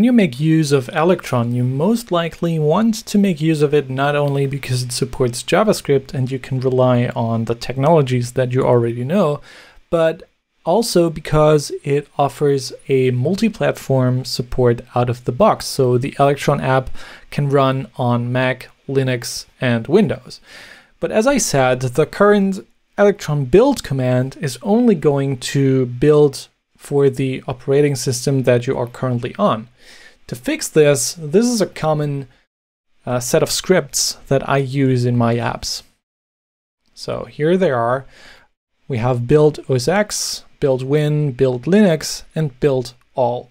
When you make use of Electron, you most likely want to make use of it not only because it supports JavaScript and you can rely on the technologies that you already know, but also because it offers a multi-platform support out of the box. So the Electron app can run on Mac, Linux, and Windows. But as I said, the current Electron build command is only going to build for the operating system that you are currently on. To fix this, this is a common uh, set of scripts that I use in my apps. So here they are. We have build OS X, build Win, build Linux, and build all.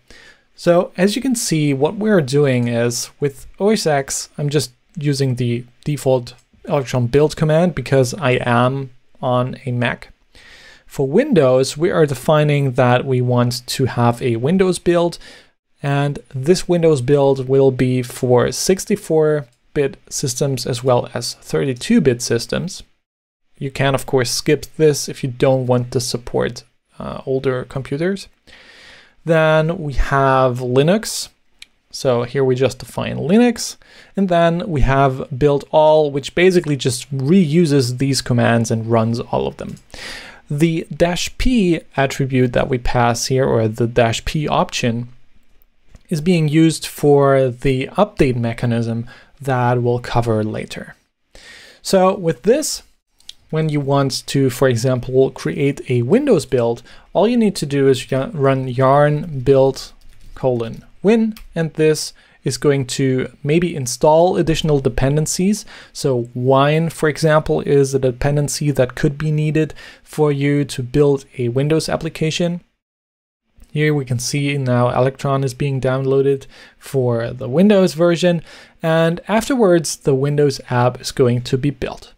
So as you can see, what we're doing is with OS X, I'm just using the default Electron build command because I am on a Mac. For Windows, we are defining that we want to have a Windows build, and this Windows build will be for 64-bit systems as well as 32-bit systems. You can, of course, skip this if you don't want to support uh, older computers. Then we have Linux. So here we just define Linux. And then we have build all, which basically just reuses these commands and runs all of them. The dash p attribute that we pass here, or the dash p option, is being used for the update mechanism that we'll cover later. So with this, when you want to, for example, create a Windows build, all you need to do is run yarn build colon win, and this is going to maybe install additional dependencies. So wine, for example, is a dependency that could be needed for you to build a Windows application. Here we can see now Electron is being downloaded for the Windows version, and afterwards the Windows app is going to be built.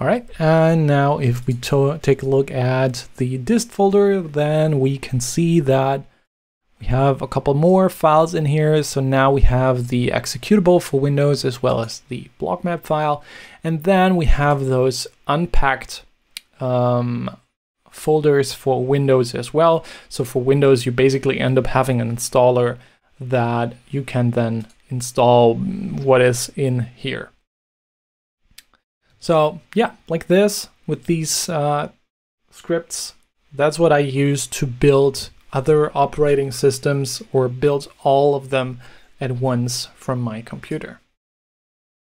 All right, and now if we take a look at the dist folder, then we can see that we have a couple more files in here. So now we have the executable for Windows as well as the block map file. And then we have those unpacked um, folders for Windows as well. So for Windows, you basically end up having an installer that you can then install what is in here. So yeah, like this with these uh, scripts, that's what I use to build other operating systems or build all of them at once from my computer.